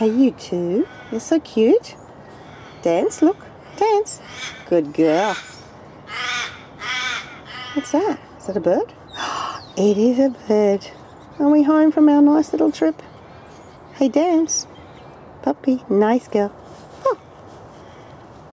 Hey, you two. You're so cute. Dance, look. Dance. Good girl. What's that? Is that a bird? It is a bird. Are we home from our nice little trip? Hey, dance. Puppy. Nice girl.